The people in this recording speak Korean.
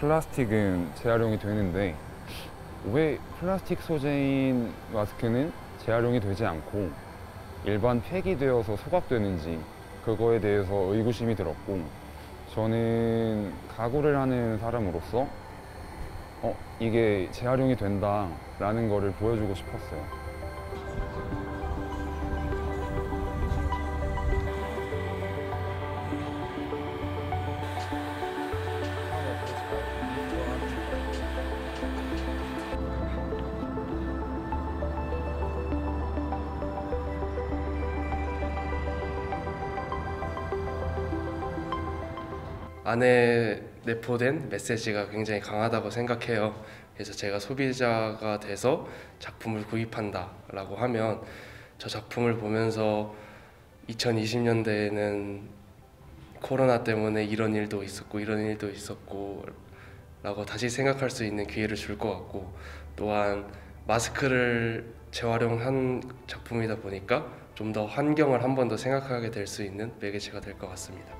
플라스틱은 재활용이 되는데 왜 플라스틱 소재인 마스크는 재활용이 되지 않고 일반 폐기되어서 소각되는지 그거에 대해서 의구심이 들었고 저는 가구를 하는 사람으로서 어, 이게 재활용이 된다라는 거를 보여주고 싶었어요. 안에 내포된 메시지가 굉장히 강하다고 생각해요. 그래서 제가 소비자가 돼서 작품을 구입한다라고 하면 저 작품을 보면서 2020년대에는 코로나 때문에 이런 일도 있었고 이런 일도 있었고 라고 다시 생각할 수 있는 기회를 줄 것 같고 또한 마스크를 재활용한 작품이다 보니까 좀 더 환경을 한 번 더 생각하게 될 수 있는 매개체가 될 것 같습니다.